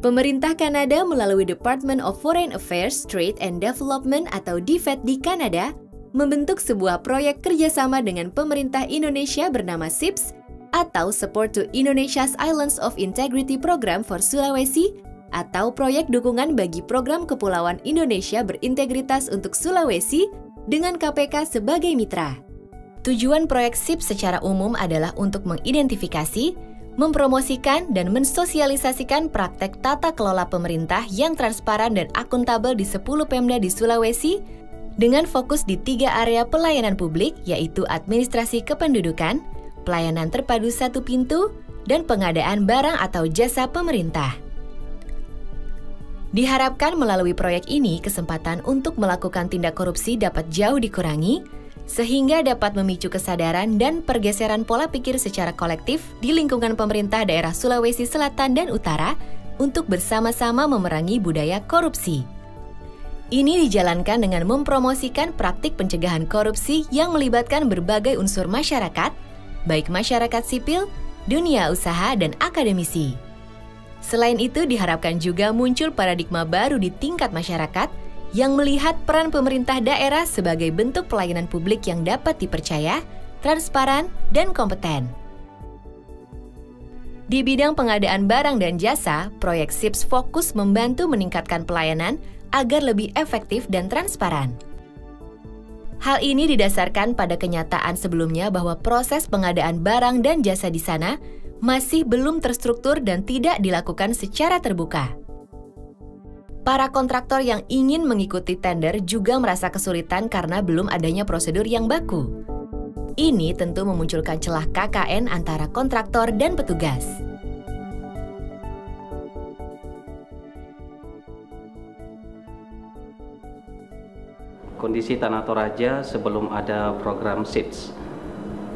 Pemerintah Kanada melalui Department of Foreign Affairs, Trade and Development atau DFED di Kanada membentuk sebuah proyek kerjasama dengan pemerintah Indonesia bernama SIPS atau Support to Indonesia's Islands of Integrity Program for Sulawesi atau proyek dukungan bagi program kepulauan Indonesia berintegritas untuk Sulawesi dengan KPK sebagai mitra. Tujuan proyek SIPS secara umum adalah untuk mengidentifikasi, mempromosikan dan mensosialisasikan praktek tata kelola pemerintah yang transparan dan akuntabel di 10 Pemda di Sulawesi dengan fokus di tiga area pelayanan publik yaitu administrasi kependudukan, pelayanan terpadu satu pintu, dan pengadaan barang atau jasa pemerintah. Diharapkan melalui proyek ini kesempatan untuk melakukan tindak korupsi dapat jauh dikurangi, sehingga dapat memicu kesadaran dan pergeseran pola pikir secara kolektif di lingkungan pemerintah daerah Sulawesi Selatan dan Utara untuk bersama-sama memerangi budaya korupsi. Ini dijalankan dengan mempromosikan praktik pencegahan korupsi yang melibatkan berbagai unsur masyarakat, baik masyarakat sipil, dunia usaha, dan akademisi. Selain itu, diharapkan juga muncul paradigma baru di tingkat masyarakat yang melihat peran pemerintah daerah sebagai bentuk pelayanan publik yang dapat dipercaya, transparan, dan kompeten. Di bidang pengadaan barang dan jasa, proyek SIPS fokus membantu meningkatkan pelayanan agar lebih efektif dan transparan. Hal ini didasarkan pada kenyataan sebelumnya bahwa proses pengadaan barang dan jasa di sana masih belum terstruktur dan tidak dilakukan secara terbuka. Para kontraktor yang ingin mengikuti tender juga merasa kesulitan karena belum adanya prosedur yang baku. Ini tentu memunculkan celah KKN antara kontraktor dan petugas. Kondisi Tanah Toraja sebelum ada program SITS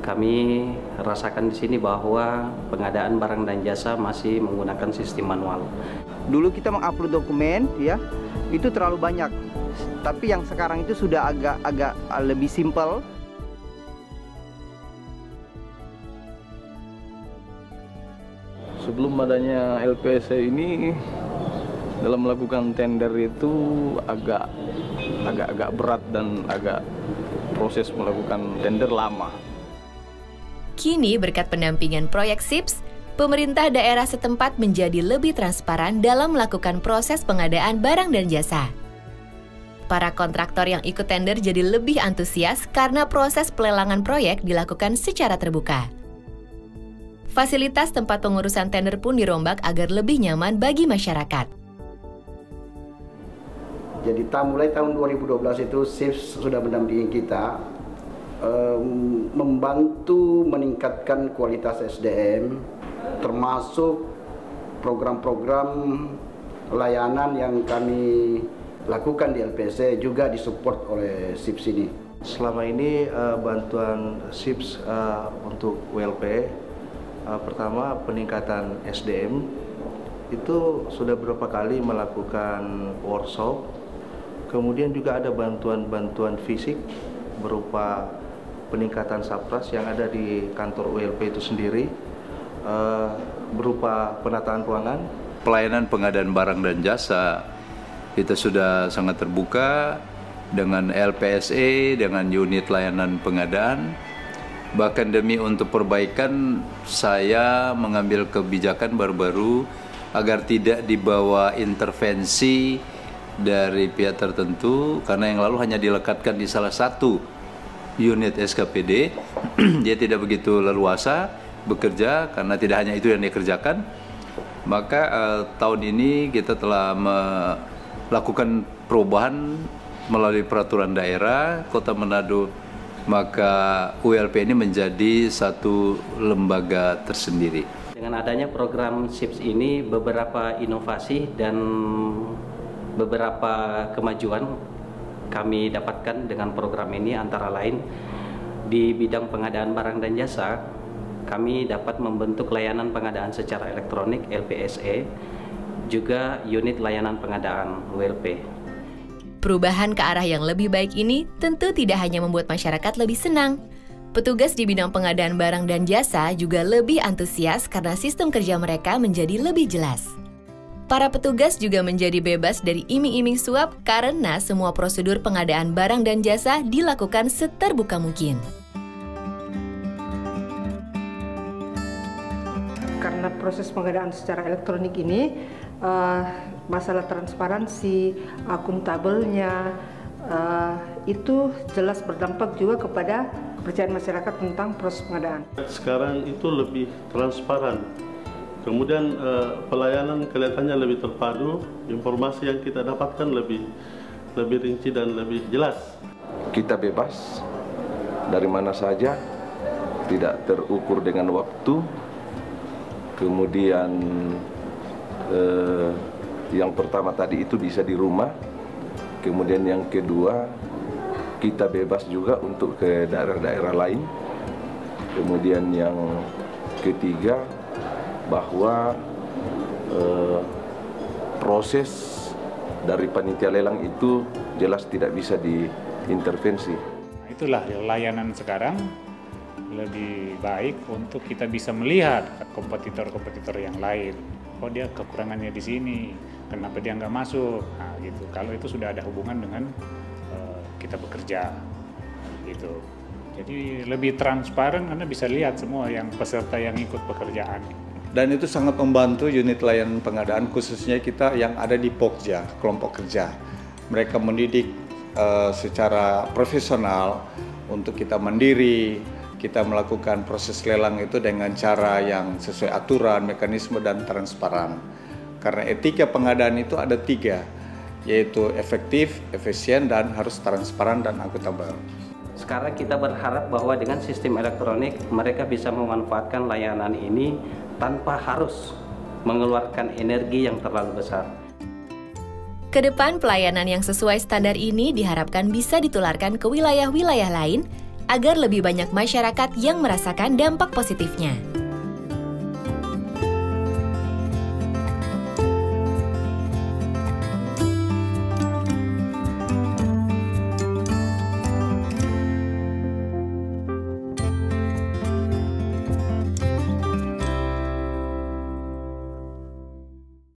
kami rasakan di sini bahwa pengadaan barang dan jasa masih menggunakan sistem manual. Dulu kita mengupload dokumen ya, itu terlalu banyak. Tapi yang sekarang itu sudah agak agak lebih simpel. Sebelum adanya LPSC ini dalam melakukan tender itu agak agak agak berat dan agak proses melakukan tender lama. Kini berkat pendampingan proyek SIPS, pemerintah daerah setempat menjadi lebih transparan dalam melakukan proses pengadaan barang dan jasa. Para kontraktor yang ikut tender jadi lebih antusias karena proses pelelangan proyek dilakukan secara terbuka. Fasilitas tempat pengurusan tender pun dirombak agar lebih nyaman bagi masyarakat. Jadi mulai tahun 2012 itu SIPS sudah mendampingi kita membantu meningkatkan kualitas SDM termasuk program-program layanan yang kami lakukan di LPC juga disupport oleh SIPS ini. Selama ini uh, bantuan SIPS uh, untuk WLP uh, pertama peningkatan SDM itu sudah beberapa kali melakukan workshop. Kemudian juga ada bantuan-bantuan fisik berupa peningkatan sapras yang ada di kantor ULP itu sendiri uh, berupa penataan ruangan. Pelayanan pengadaan barang dan jasa kita sudah sangat terbuka dengan LPSE, dengan unit layanan pengadaan. Bahkan demi untuk perbaikan, saya mengambil kebijakan baru-baru agar tidak dibawa intervensi dari pihak tertentu karena yang lalu hanya dilekatkan di salah satu unit SKPD dia tidak begitu leluasa bekerja karena tidak hanya itu yang dia kerjakan maka uh, tahun ini kita telah melakukan perubahan melalui peraturan daerah Kota Manado maka ULP ini menjadi satu lembaga tersendiri. Dengan adanya program SIPS ini beberapa inovasi dan beberapa kemajuan kami dapatkan dengan program ini antara lain di bidang pengadaan barang dan jasa kami dapat membentuk layanan pengadaan secara elektronik LPSE juga unit layanan pengadaan WLP. Perubahan ke arah yang lebih baik ini tentu tidak hanya membuat masyarakat lebih senang, Petugas di bidang pengadaan barang dan jasa juga lebih antusias karena sistem kerja mereka menjadi lebih jelas. Para petugas juga menjadi bebas dari iming-iming suap karena semua prosedur pengadaan barang dan jasa dilakukan seterbuka mungkin. Karena proses pengadaan secara elektronik ini, uh, masalah transparansi, akuntabelnya, uh, itu jelas berdampak juga kepada kepercayaan masyarakat tentang proses pengadaan. Sekarang itu lebih transparan. Kemudian eh, pelayanan kelihatannya lebih terpadu, informasi yang kita dapatkan lebih lebih rinci dan lebih jelas. Kita bebas dari mana saja, tidak terukur dengan waktu. Kemudian eh, yang pertama tadi itu bisa di rumah, Kemudian yang kedua, kita bebas juga untuk ke daerah-daerah lain. Kemudian yang ketiga, bahwa eh, proses dari panitia lelang itu jelas tidak bisa diintervensi. Itulah layanan sekarang lebih baik untuk kita bisa melihat kompetitor-kompetitor yang lain. Oh dia kekurangannya di sini, kenapa dia nggak masuk? Nah gitu. Kalau itu sudah ada hubungan dengan uh, kita bekerja gitu. Jadi lebih transparan karena bisa lihat semua yang peserta yang ikut pekerjaan. Dan itu sangat membantu unit layanan pengadaan khususnya kita yang ada di Pokja kelompok kerja. Mereka mendidik uh, secara profesional untuk kita mandiri kita melakukan proses lelang itu dengan cara yang sesuai aturan, mekanisme, dan transparan. Karena etika pengadaan itu ada tiga, yaitu efektif, efisien, dan harus transparan dan akuntabel. Sekarang kita berharap bahwa dengan sistem elektronik mereka bisa memanfaatkan layanan ini tanpa harus mengeluarkan energi yang terlalu besar. Ke depan pelayanan yang sesuai standar ini diharapkan bisa ditularkan ke wilayah-wilayah lain agar lebih banyak masyarakat yang merasakan dampak positifnya.